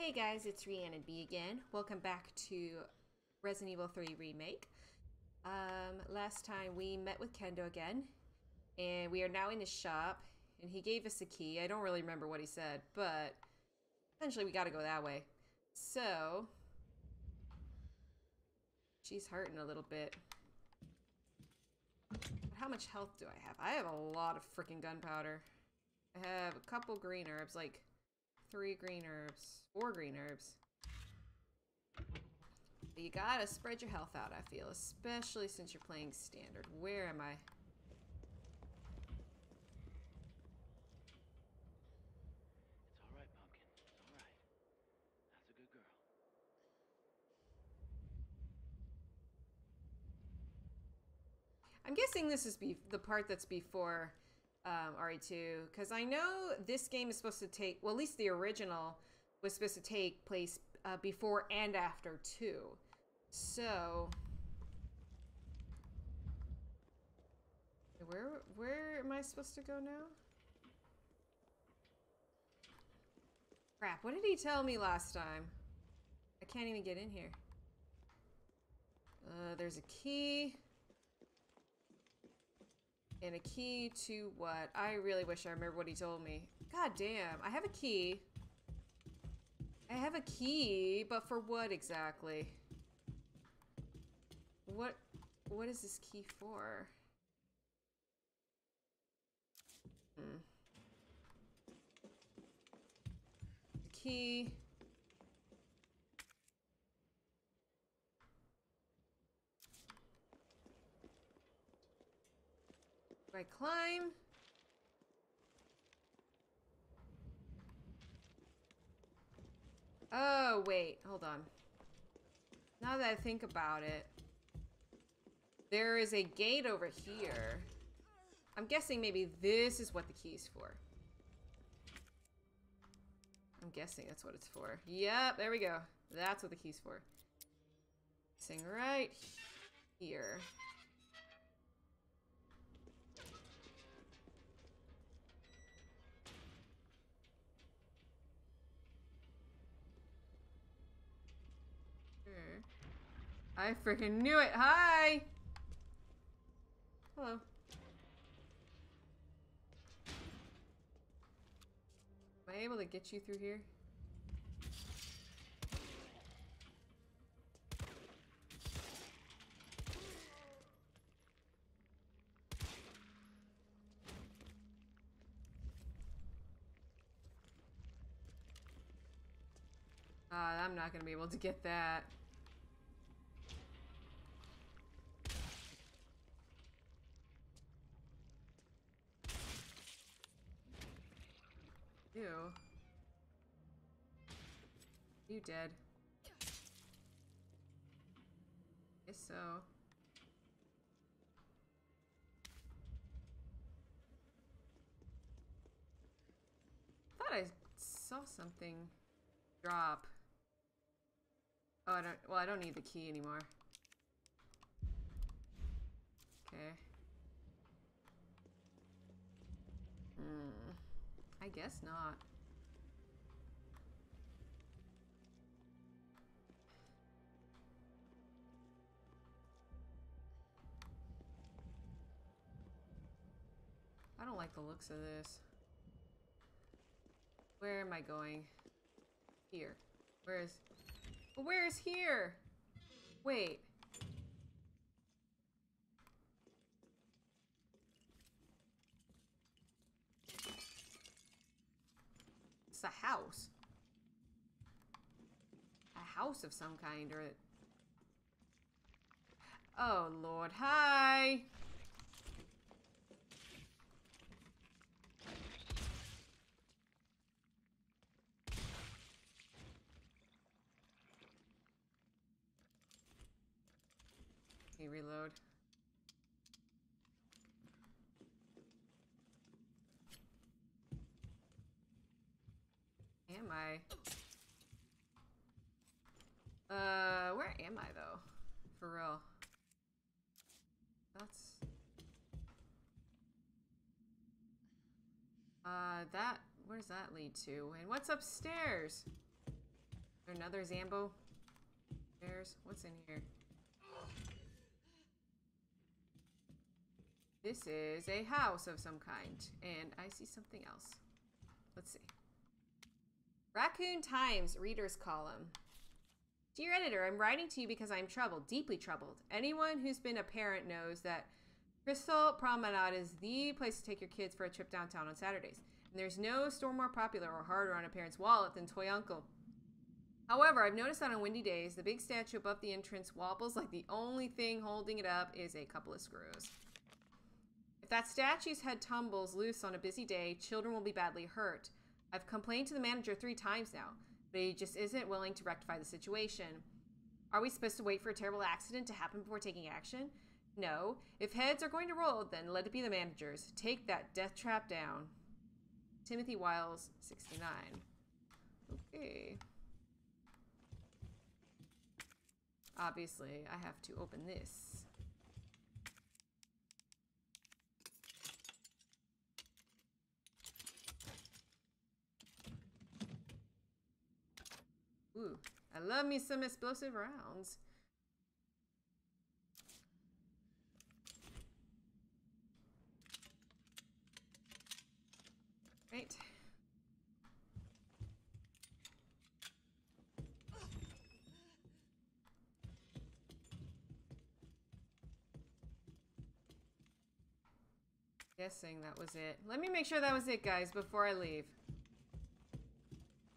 Hey guys, it's Rhiannon Bee again. Welcome back to Resident Evil 3 Remake. Um, last time we met with Kendo again, and we are now in the shop, and he gave us a key. I don't really remember what he said, but essentially we gotta go that way. So, she's hurting a little bit. But how much health do I have? I have a lot of freaking gunpowder. I have a couple green herbs, like three green herbs, four green herbs. But you gotta spread your health out, I feel, especially since you're playing standard. Where am I? It's all right, Pumpkin. It's all right. That's a good girl. I'm guessing this is be the part that's before um, RE2, because I know this game is supposed to take, well, at least the original was supposed to take place uh, before and after 2. So, where where am I supposed to go now? Crap, what did he tell me last time? I can't even get in here. Uh, there's a key. And a key to what? I really wish I remember what he told me. God damn, I have a key. I have a key, but for what exactly? What what is this key for? Hmm. The key. Do I climb? Oh, wait. Hold on. Now that I think about it, there is a gate over here. I'm guessing maybe this is what the key's for. I'm guessing that's what it's for. Yep, there we go. That's what the key's for. Sing right here. I freaking knew it. Hi. Hello. Am I able to get you through here? Uh, I'm not gonna be able to get that. You dead. Guess so. Thought I saw something drop. Oh, I don't. Well, I don't need the key anymore. Okay. Hmm. I guess not. I don't like the looks of this. Where am I going? Here. Where is... Where is here? Wait. It's a house. A house of some kind, or... Oh, Lord. Hi! Reload. Am I? Uh, where am I though? For real. That's... Uh, that... Where does that lead to? And what's upstairs? Another Zambo. There's what's in here? This is a house of some kind, and I see something else. Let's see. Raccoon Times Readers Column. Dear editor, I'm writing to you because I'm troubled, deeply troubled. Anyone who's been a parent knows that Crystal Promenade is the place to take your kids for a trip downtown on Saturdays. And there's no store more popular or harder on a parent's wallet than Toy Uncle. However, I've noticed that on windy days, the big statue above the entrance wobbles like the only thing holding it up is a couple of screws. If that statue's head tumbles loose on a busy day, children will be badly hurt. I've complained to the manager three times now, but he just isn't willing to rectify the situation. Are we supposed to wait for a terrible accident to happen before taking action? No. If heads are going to roll, then let it be the managers. Take that death trap down. Timothy Wiles, 69. Okay. Obviously, I have to open this. Ooh, I love me some explosive rounds. Right. Guessing that was it. Let me make sure that was it, guys, before I leave.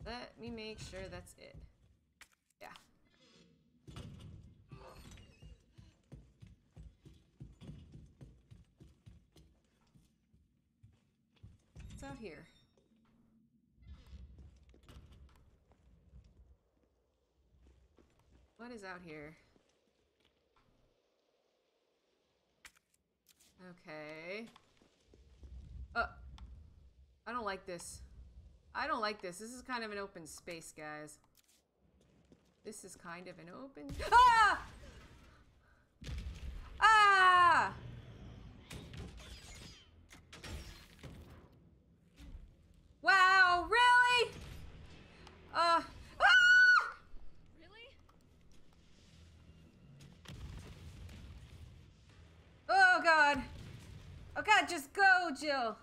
Let me make sure that's it. Out here? What is out here? Okay. Uh, I don't like this. I don't like this. This is kind of an open space, guys. This is kind of an open... Ah! Ah! Just go, Jill.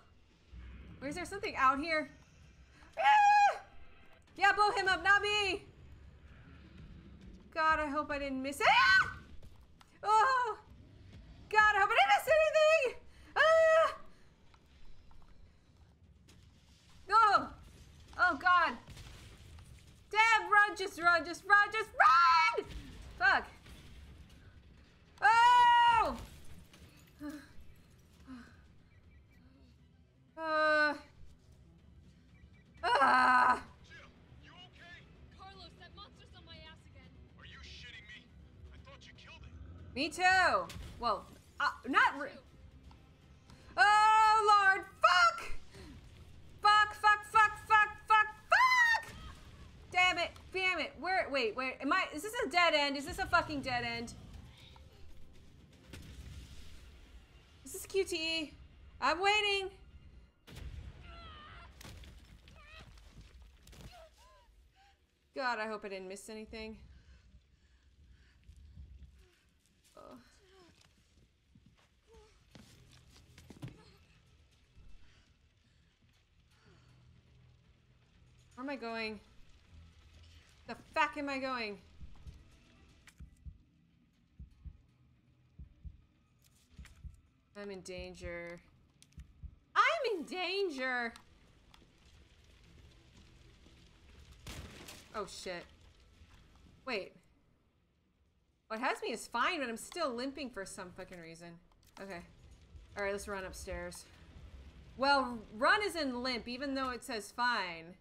Or is there something out here? Ah! Yeah, blow him up, not me. God, I hope I didn't miss it. Ah! Me too. Well, uh, not. Oh Lord! Fuck! Fuck! Fuck! Fuck! Fuck! Fuck! Fuck! Damn it! Damn it! Where? Wait, wait. Am I? Is this a dead end? Is this a fucking dead end? Is this QTE? I'm waiting. God, I hope I didn't miss anything. Am I going? The fuck am I going? I'm in danger. I'm in danger! Oh shit. Wait. What has me is fine, but I'm still limping for some fucking reason. Okay. Alright, let's run upstairs. Well, run is in limp, even though it says fine.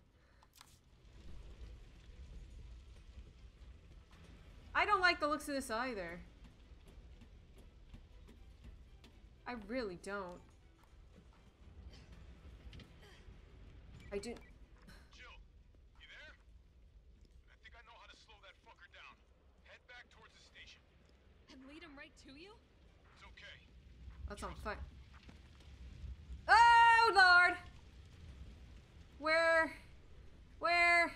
I don't like the looks of this either. I really don't. I do. Jill, you there? I think I know how to slow that fucker down. Head back towards the station. And lead him right to you? It's okay. That's on fire. Oh Lord! Where? Where?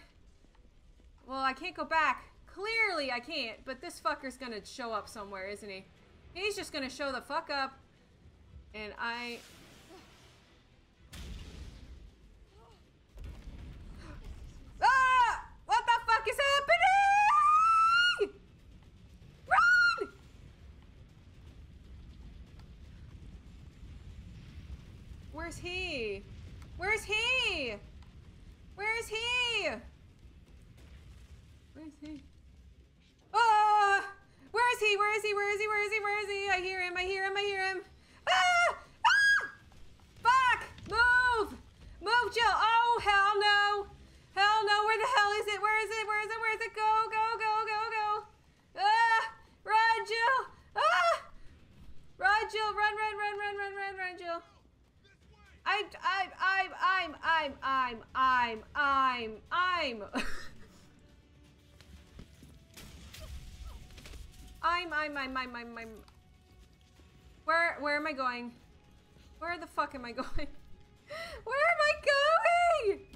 Well, I I can't go back. Clearly I can't, but this fucker's gonna show up somewhere, isn't he? He's just gonna show the fuck up. And I... I'm, I'm, I'm, I'm, I'm, I'm, I'm, I'm. I'm, I'm, I'm, I'm, I'm, I'm. Where, where am I going? Where the fuck am I going? Where am I going?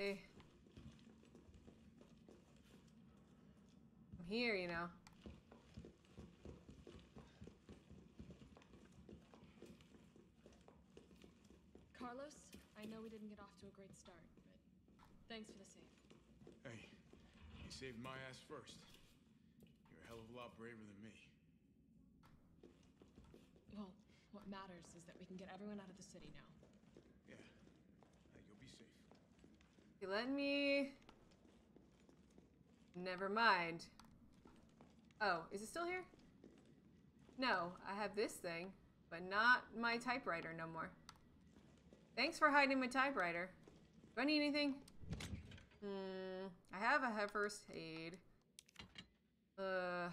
Hey. I'm here, you know. Carlos, I know we didn't get off to a great start, but thanks for the save. Hey, you saved my ass first. You're a hell of a lot braver than me. Well, what matters is that we can get everyone out of the city now. Yeah. Hey, you'll be safe. You let me. Never mind. Oh, is it still here? No, I have this thing, but not my typewriter no more. Thanks for hiding my typewriter. Do I need anything? Hmm, I have a first aid. Uh,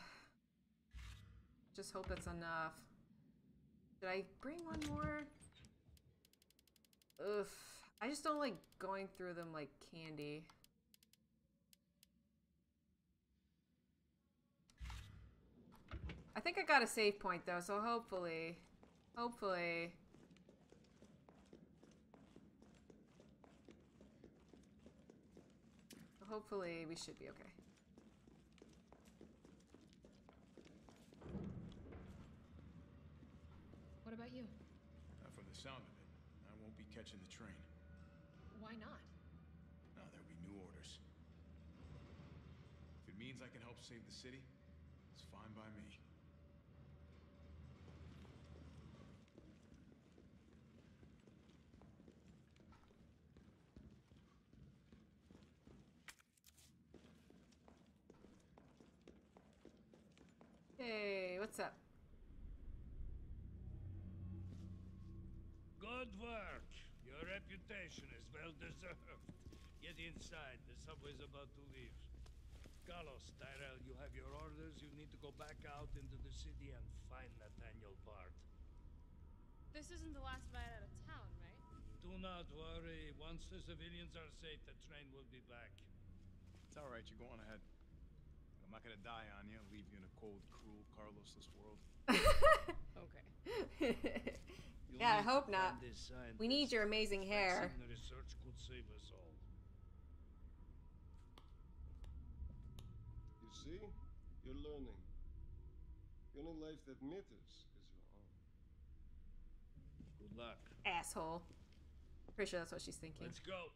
just hope that's enough. Did I bring one more? Ugh, I just don't like going through them like candy. I think I got a save point though, so hopefully, hopefully. Hopefully we should be okay. What about you? Means I can help save the city, it's fine by me. Hey, what's up? Good work. Your reputation is well deserved. Get inside. The subway's about to leave. Carlos, Tyrell, you have your orders. You need to go back out into the city and find Nathaniel Bard. This isn't the last ride out of town, right? Do not worry. Once the civilians are safe, the train will be back. It's all right. You go on ahead. I'm not gonna die on you and leave you in a cold, cruel, Carlosless world. Okay. Yeah, I hope not. We need your amazing hair. Research could save us all. You see? You're learning. The only life that matters is your own. Good luck. Asshole. Pretty sure that's what she's thinking. Let's go.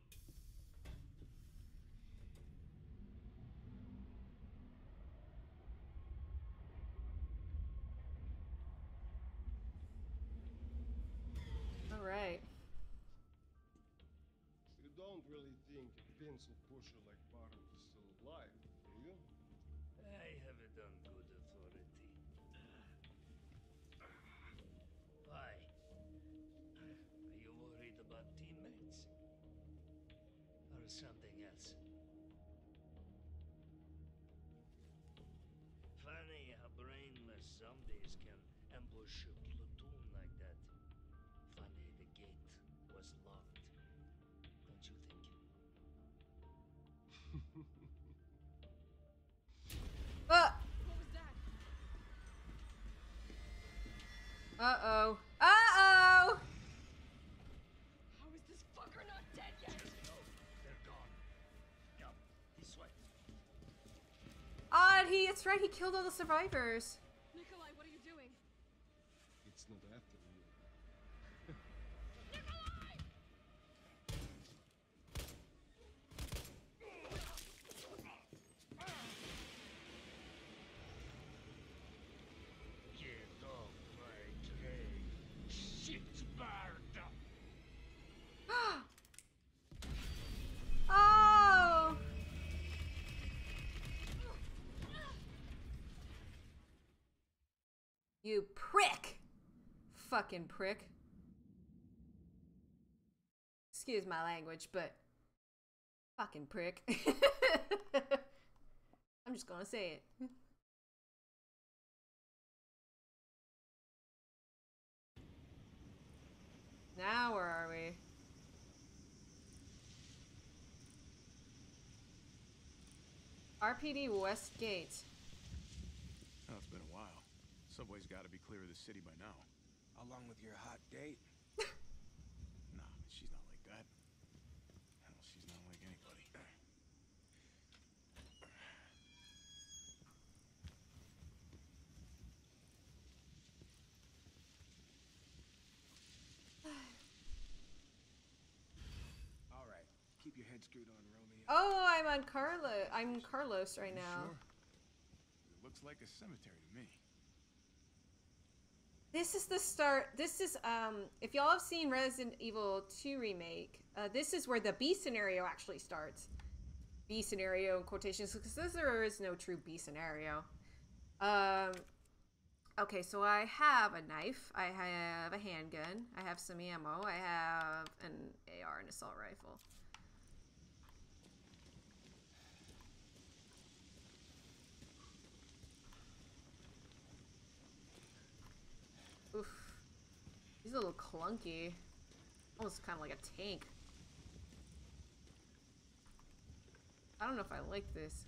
All right. You don't really think a pencil pusher like Bard is something else? Funny how brainless zombies can ambush a platoon like that. Funny the gate was locked. Don't you think? ah! Uh What It's right. He killed all the survivors. Nikolai, what are you doing? It's not after you. Nikolai! Get off my train. Shit bird. Oh. You prick. Fucking prick. Excuse my language, but fucking prick. I'm just gonna say it. Now where are we? RPD Westgate. Oh, it's been a while. Subway's got to be clear of the city by now. Along with your hot date. Nah, she's not like that. Hell, she's not like anybody. All right. Keep your head screwed on, Romeo. Oh, I'm on Carlo. I'm Carlos right now. Sure. It looks like a cemetery to me. This is the start. This is um. If y'all have seen Resident Evil 2 remake, uh, this is where the B scenario actually starts. B scenario in quotations because there is no true B scenario. Um. Okay, so I have a knife. I have a handgun. I have some ammo. I have an AR and assault rifle. He's a little clunky. Almost kind of like a tank. I don't know if I like this.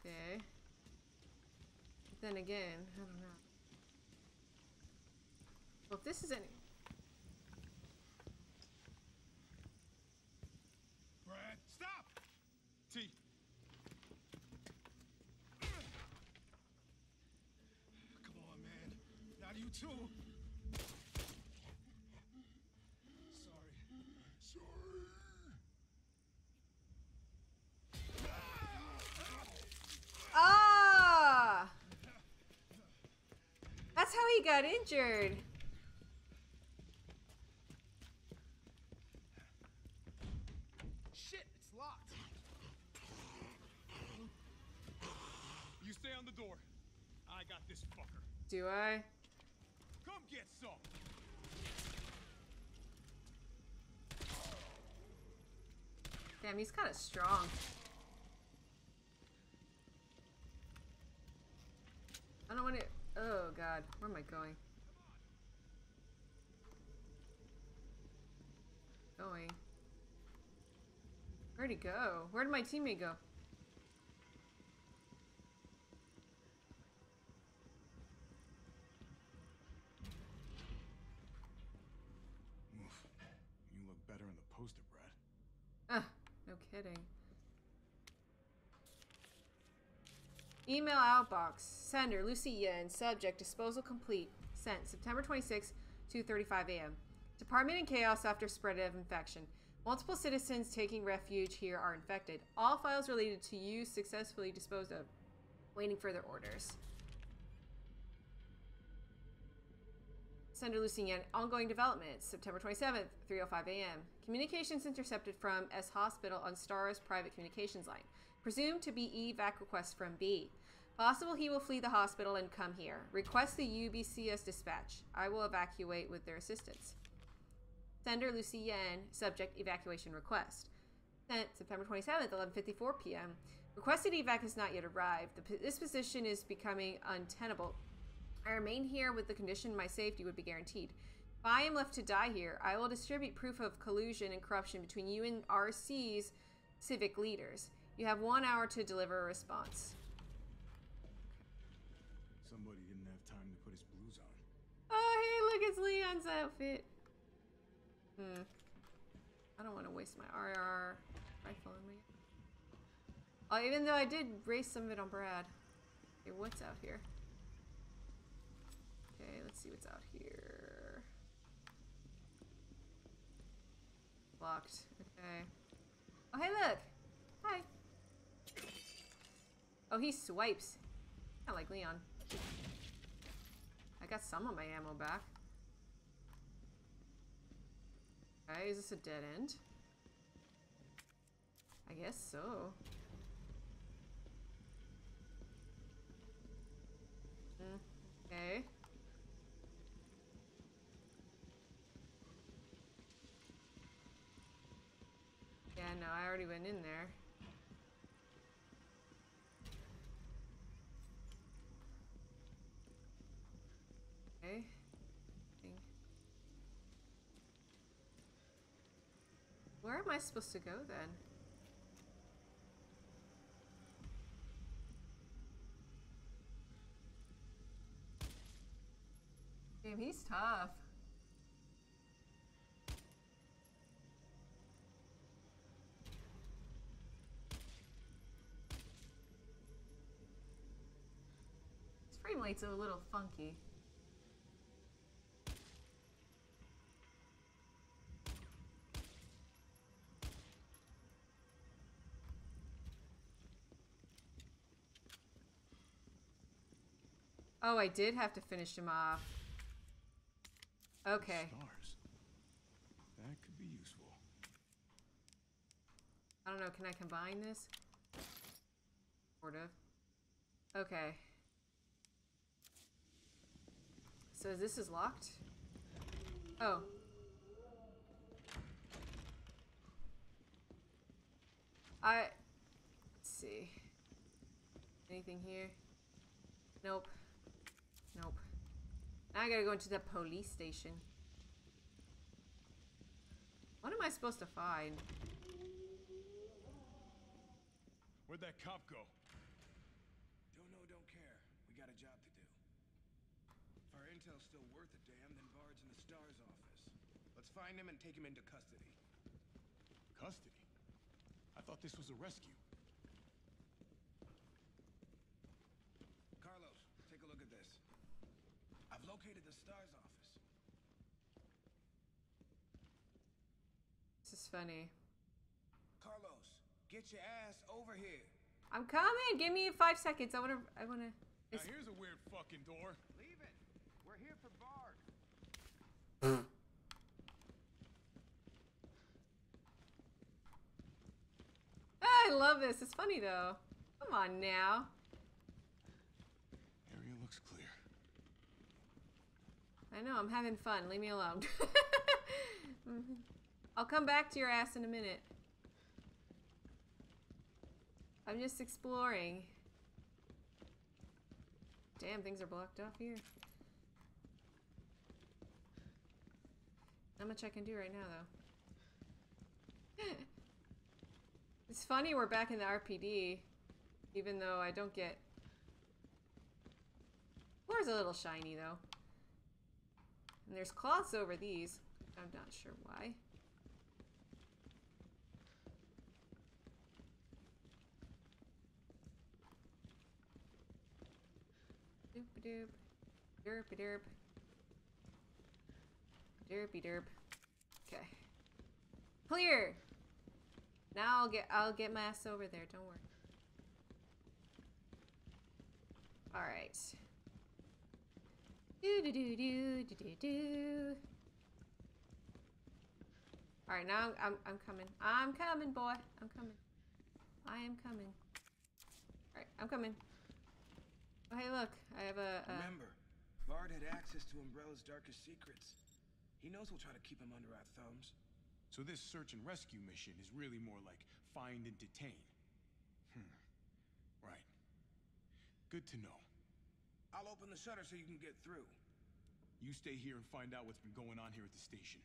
Okay. But then again, I don't know. Well, if this is any. Brad, stop! T. Come on, man. Not you too. Sorry. Sorry. Ah! That's how he got injured. Shit, it's locked. You stay on the door. I got this fucker. Do I? Get some. Damn, he's kind of strong. I don't want to. Oh god, where am I going? Going. Where'd he go? Where did my teammate go? The poster, Brad. No kidding. Email outbox. Sender Lucy Yen. Subject disposal complete. Sent September 26, 2:35 a.m. Department in chaos after spread of infection. Multiple citizens taking refuge here are infected. All files related to you successfully disposed of. Waiting further orders. Sender Lucy Yen. Ongoing developments. September 27th, 3:05 a.m. Communications intercepted from S Hospital on Star's private communications line. Presumed to be evac request from B. Possible he will flee the hospital and come here. Request the UBCS dispatch. I will evacuate with their assistance. Sender Lucy Yen. Subject evacuation request. Sent September 27th, 11:54 p.m. Requested evac has not yet arrived. The, this position is becoming untenable. I remain here with the condition my safety would be guaranteed. If I am left to die here, I will distribute proof of collusion and corruption between you and RC's civic leaders. You have one hour to deliver a response. Somebody didn't have time to put his blues on. Oh, hey, look, it's Leon's outfit. Hmm. I don't want to waste my RR rifle on me. Oh, even though I did race some of it on Brad. Okay, what's out here? Okay, let's see what's out here. Locked. Okay. Oh, hey, look! Hi. Oh, he swipes. Not like Leon. I got some of my ammo back. Okay, is this a dead end? I guess so. Mm, Okay. Yeah, no, I already went in there. Okay. Where am I supposed to go then? Damn, he's tough. Frame rate's a little funky. Oh, I did have to finish him off. Okay. Stars. That could be useful. I don't know, can I combine this? Sort of. Okay. So this is locked? Oh. I... Let's see. Anything here? Nope. Nope. Now I gotta go into the police station. What am I supposed to find? Where'd that cop go? Don't know, don't care. We got a job to do. If our intel's still worth a damn, then Bard's in the STARS office. Let's find him and take him into custody. Custody? I thought this was a rescue. Carlos, take a look at this. I've located the STARS office. This is funny. Carlos, get your ass over here. I'm coming. Give me five seconds. I wanna. I wanna. Now here's a weird fucking door. Leave it. We're here for Bard. Ah, I love this. It's funny though. Come on now. Area looks clear. I know. I'm having fun. Leave me alone. I'll come back to your ass in a minute. I'm just exploring. Damn, things are blocked off here. Not much I can do right now, though. it's funny we're back in the RPD, even though I don't get. Floor's a little shiny, though. And there's cloths over these. I'm not sure why. Doop-a-doop. Derpy derp. Derpy derp. Okay. Clear! Now I'll get I'll get my ass over there, don't worry. Alright. Do do do do do do do. All right, now I'm, I'm I'm coming. I'm coming, boy. I'm coming. I am coming. All right, I'm coming. Oh, hey, look. I have a. a Remember, Bard had access to Umbrella's darkest secrets. He knows we'll try to keep him under our thumbs. So this search and rescue mission is really more like find and detain. Hmm. Right. Good to know. I'll open the shutter so you can get through. You stay here and find out what's been going on here at the station.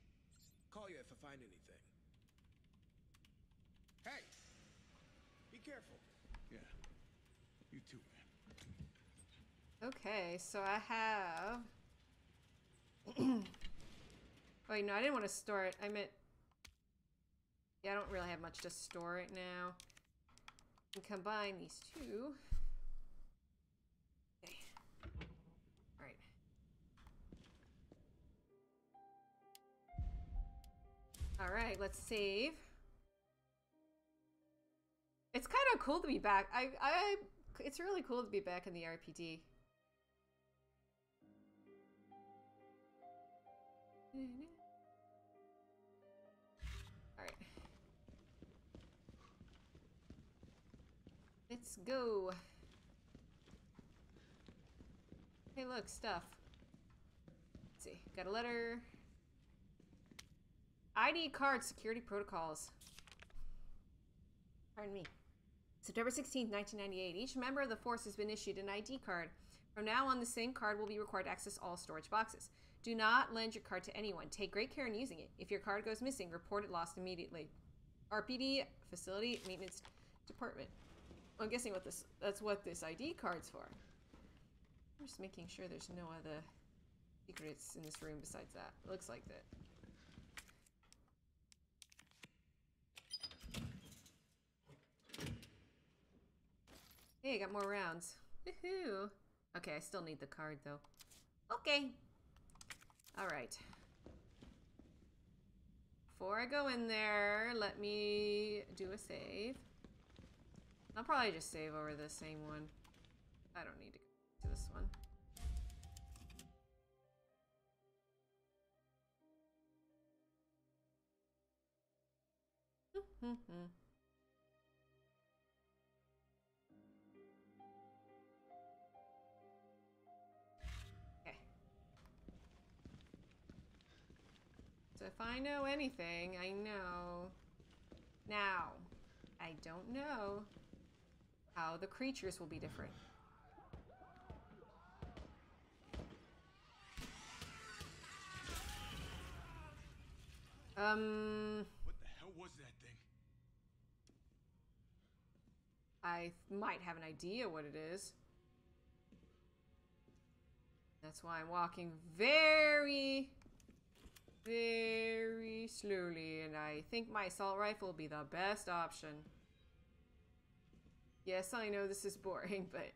Call you if I find anything. Hey! Be careful. Yeah. You too, man. Okay, so I have. Wait, no, I didn't want to store it. I meant. Yeah, I don't really have much to store right now. And combine these two. Okay. Alright. Alright, let's save. It's kind of cool to be back. I, I, it's really cool to be back in the RPD. Let's go. Hey, look, stuff. Let's see. Got a letter. ID card security protocols. Pardon me. September 16th, 1998. Each member of the force has been issued an ID card. From now on, the same card will be required to access all storage boxes. Do not lend your card to anyone. Take great care in using it. If your card goes missing, report it lost immediately. RPD, Facility Maintenance Department. I'm guessing what this that's what this ID card's for. I'm just making sure there's no other secrets in this room besides that. It looks like that. Hey, I got more rounds. Woohoo! Okay, I still need the card though. Okay. Alright. Before I go in there, let me do a save. I'll probably just save over the same one. I don't need to go to this one. Okay. So if I know anything, I know. Now, I don't know how the creatures will be different. Um, What the hell was that thing? I might have an idea what it is. That's why I'm walking very, very slowly, and I think my assault rifle will be the best option. Yes, I know this is boring, but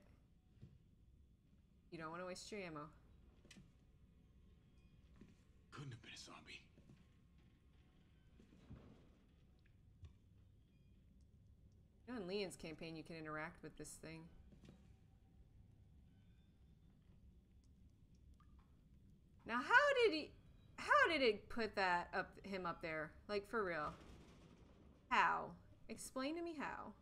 you don't want to waste your ammo. Couldn't have been a zombie. You know, in Leon's campaign, you can interact with this thing. Now, how did he? How did it put that up him up there? Like for real? How? Explain to me how.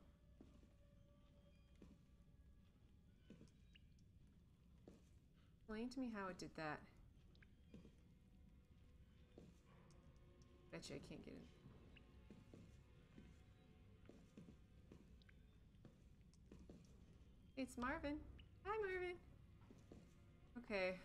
Explain to me how it did that. Bet you I can't get in. It's Marvin. Hi, Marvin. Okay.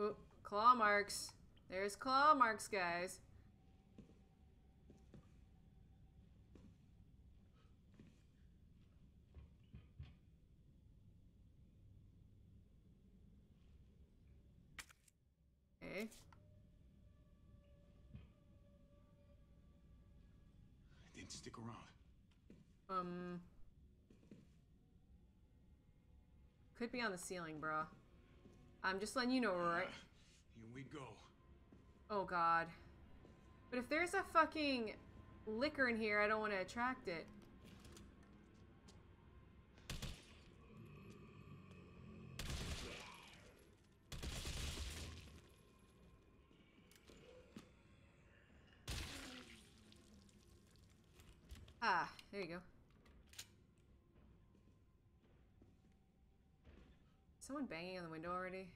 Oh, claw marks. There's claw marks, guys. Okay. It didn't stick around. Um. Could be on the ceiling, bro. I'm just letting you know, right? We go. Oh god. But if there's a fucking licker in here, I don't want to attract it. Ah, there you go. Someone banging on the window already?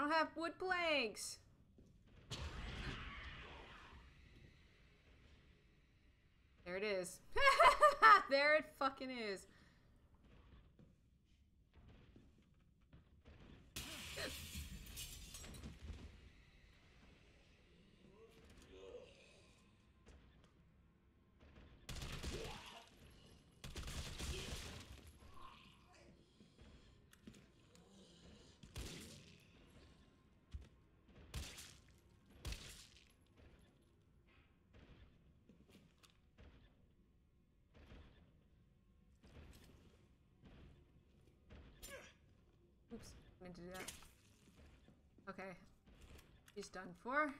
I don't have wood planks. There it is. there it fucking is. Meant to do that. Okay. He's done for.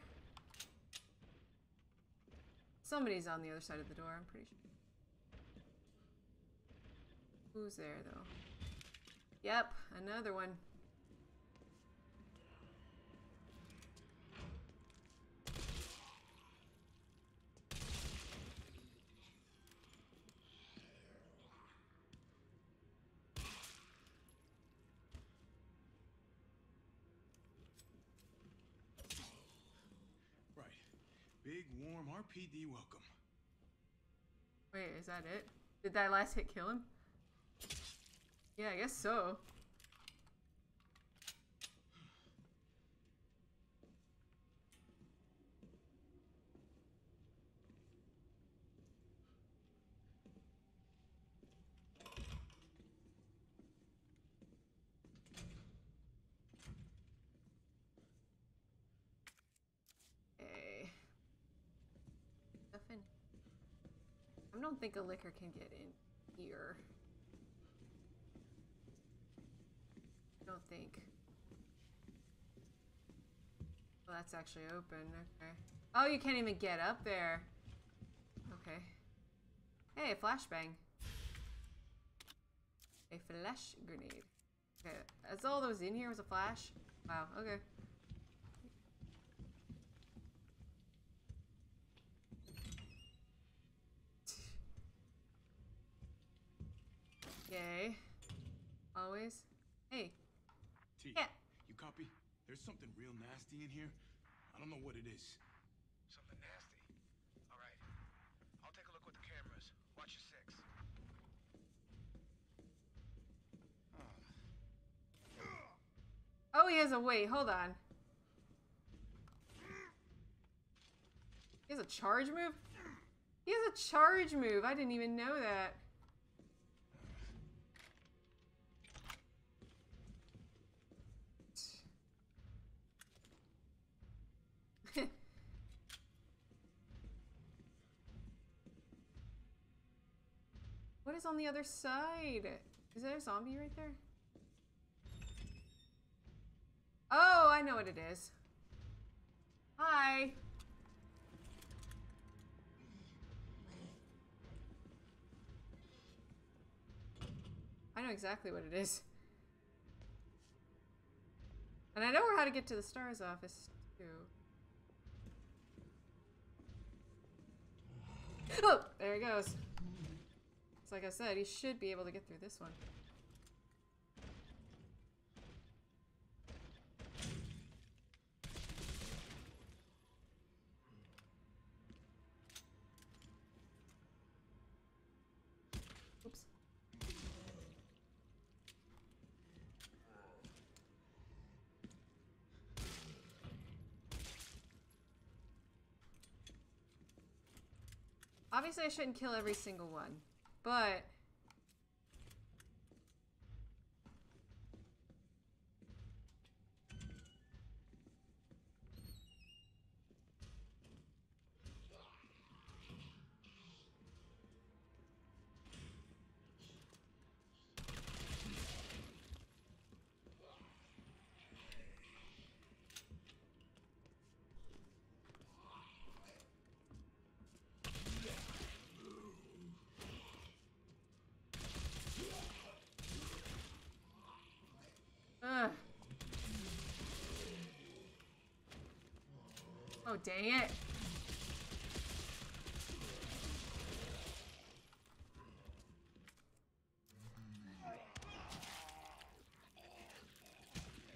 Somebody's on the other side of the door, I'm pretty sure. Who's there, though? Yep, another one. Right. Big, warm RPD welcome. Wait, is that it? Did that last hit kill him? Yeah, I guess so. Okay. Stuff in. I don't think a licker can get in here. I don't think. Well, that's actually open. Okay. Oh, you can't even get up there. Okay. Hey, flashbang. A flash grenade. Okay. That's all that was in here was a flash? Wow, okay. Yay. Always. Hey. T, Yeah. you copy? There's something real nasty in here. I don't know what it is. Something nasty. All right. I'll take a look with the cameras. Watch your six. Oh, he has a wait. Hold on. He has a charge move? He has a charge move. I didn't even know that. What is on the other side? Is there a zombie right there? Oh, I know what it is. Hi. I know exactly what it is. And I know how to get to the STARS office, too. Oh! There he goes. Like I said, he should be able to get through this one. Oops. Obviously, I shouldn't kill every single one, but Ugh. Oh, dang it.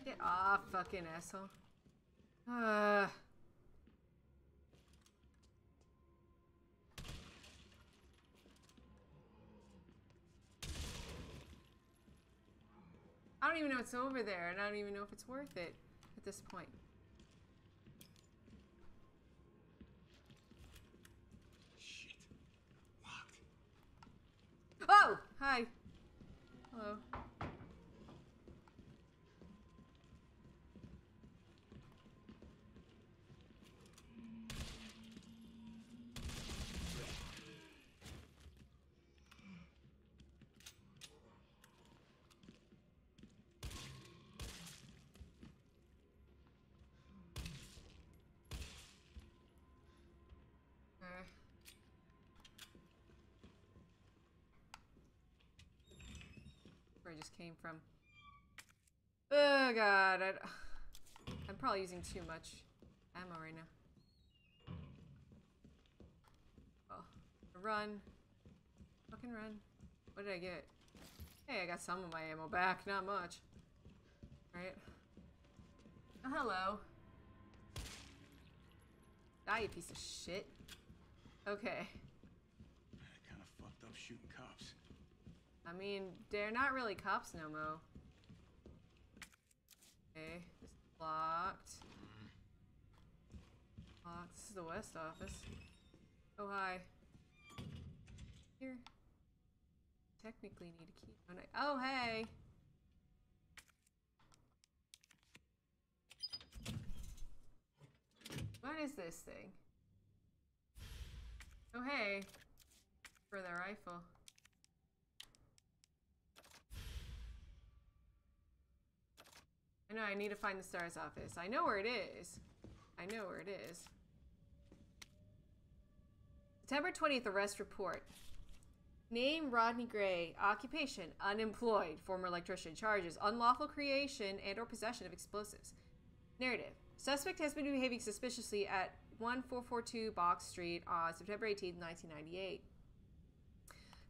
Get Ah, fucking asshole. Uh. I don't even know what's over there, and I don't even know if it's worth it at this point. Shit. Locked. Oh! Hi. Hello. Uh. I just came from. Oh god, I, I'm probably using too much ammo right now. Oh, run. Fucking run. What did I get? Hey, I got some of my ammo back, not much. Right? Oh, hello. Die, you piece of shit. Okay. Kind of fucked up shooting cops. I mean, they're not really cops no mo. Okay, this is locked. Locked. This is the west office. Oh hi. Here. Technically need a key. Oh hey. What is this thing? Oh hey. For the rifle. I know, I need to find the STARS office. I know where it is. I know where it is. September 20th arrest report. Name Rodney Gray. Occupation unemployed. Former electrician. Charges unlawful creation and or possession of explosives. Narrative. Suspect has been behaving suspiciously at 1442 Box Street on September 18th, 1998.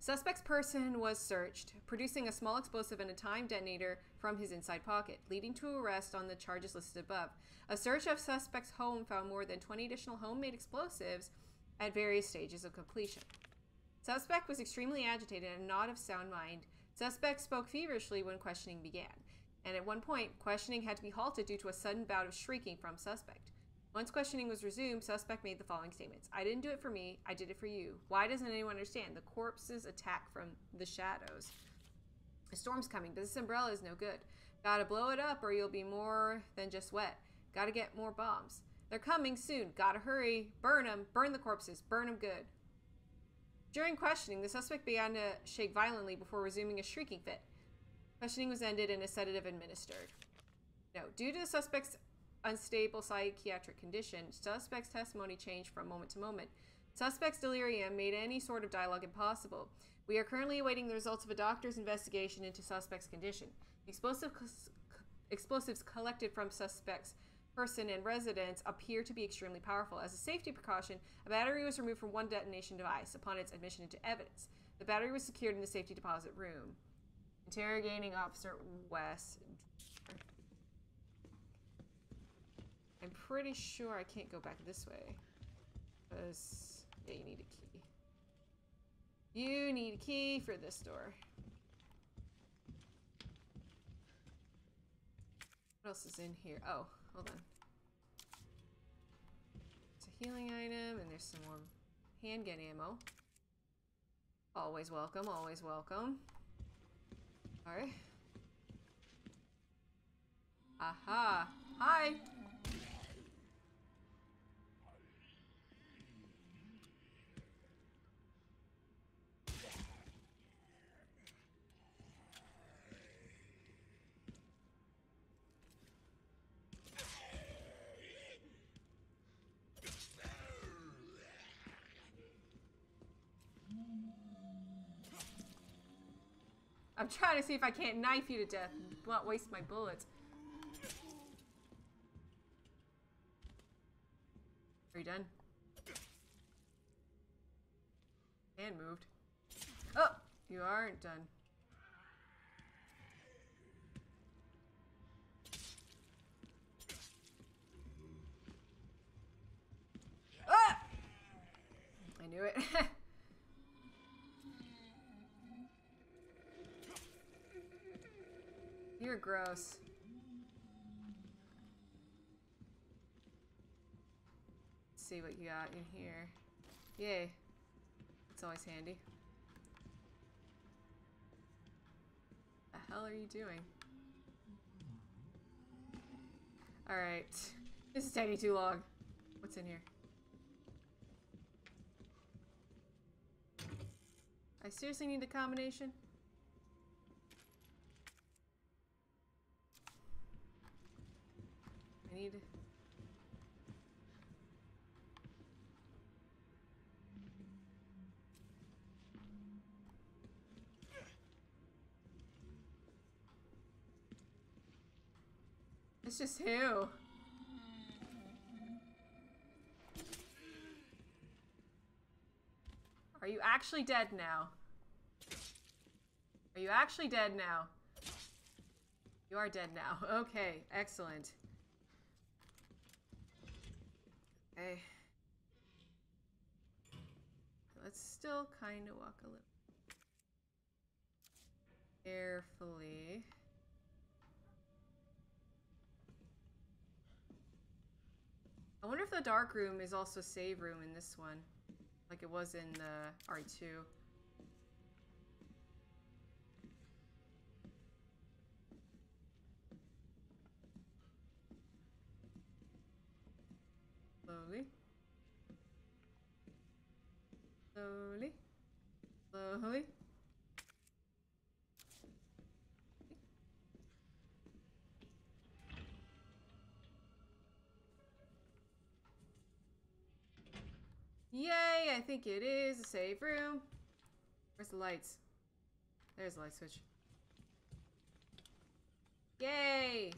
Suspect's person was searched, producing a small explosive and a time detonator from his inside pocket, leading to arrest on the charges listed above. A search of suspect's home found more than 20 additional homemade explosives at various stages of completion. Suspect was extremely agitated and not of sound mind. Suspect spoke feverishly when questioning began, and at one point, questioning had to be halted due to a sudden bout of shrieking from suspect. Once questioning was resumed, suspect made the following statements. I didn't do it for me, I did it for you. Why doesn't anyone understand? The corpses attack from the shadows. A storm's coming, but this umbrella is no good. Gotta blow it up or you'll be more than just wet. Gotta get more bombs. They're coming soon. Gotta hurry. Burn them. Burn the corpses. Burn them good. During questioning, the suspect began to shake violently before resuming a shrieking fit. Questioning was ended and a sedative administered. No, due to the suspect's unstable psychiatric condition, suspect's testimony changed from moment to moment. Suspect's delirium made any sort of dialogue impossible. We are currently awaiting the results of a doctor's investigation into suspect's condition. Explosive explosives collected from suspect's person and residence appear to be extremely powerful. As a safety precaution, a battery was removed from one detonation device upon its admission into evidence. The battery was secured in the safety deposit room. Interrogating Officer West. I'm pretty sure I can't go back this way. Because, yeah, you need a key. You need a key for this door. What else is in here? Oh, hold on. It's a healing item, and there's some more handgun ammo. Always welcome, always welcome. Alright. Aha! Hi! I'm trying to see if I can't knife you to death not waste my bullets. Are you done? And moved. Oh! You aren't done. knew it. Let's see what you got in here. Yay. It's always handy. The hell are you doing? Alright. This is taking too long. What's in here? I seriously need a combination? Need... It's just who? Are you actually dead now? Are you actually dead now? You are dead now. Okay, excellent. Okay. Let's still kind of walk a little carefully. I wonder if the dark room is also save room in this one, like it was in the R2. Slowly. Slowly. Slowly. Yay, I think it is a safe room. Where's the lights? There's the light switch. Yay!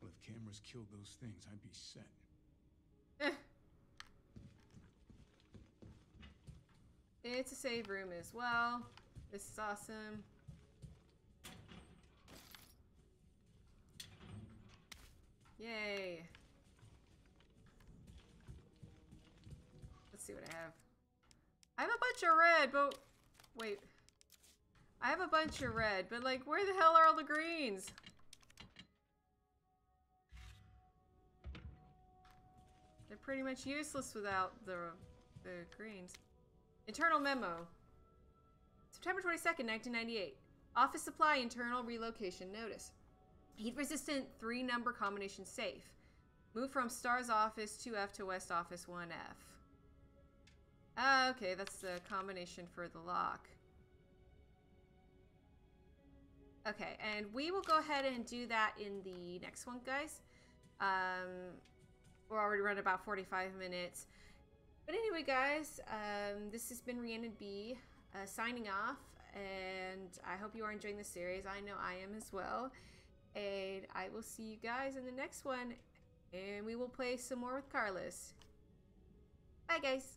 Well, if cameras killed those things, I'd be set. Eh. It's a save room as well. This is awesome. Yay. Let's see what I have. I have a bunch of red, but wait. I have a bunch of red, but like where the hell are all the greens? Pretty much useless without the the greens. Internal memo. September 22nd, 1998. Office supply internal relocation notice. Heat resistant three number combination safe. Move from STARS office 2F to West office 1F. Ah, okay, that's the combination for the lock. Okay, and we will go ahead and do that in the next one, guys. Um, we're already running about 45 minutes. But anyway, guys, um, this has been Rhiannon Bee uh, signing off, and I hope you are enjoying the series. I know I am as well. And I will see you guys in the next one, and we will play some more with Carlos. Bye, guys.